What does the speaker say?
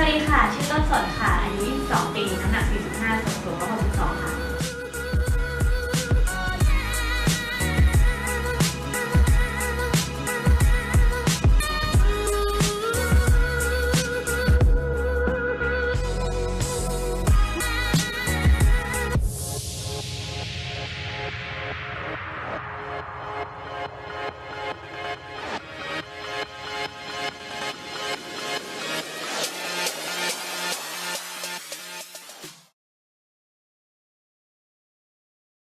สวัสดีค่ะ ชื่อต้นสนค่ะ อายุ 22 ปี น้ำหนัก 45ส่วนสูง